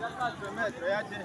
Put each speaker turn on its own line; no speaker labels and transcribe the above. Ia ca metru, ia de...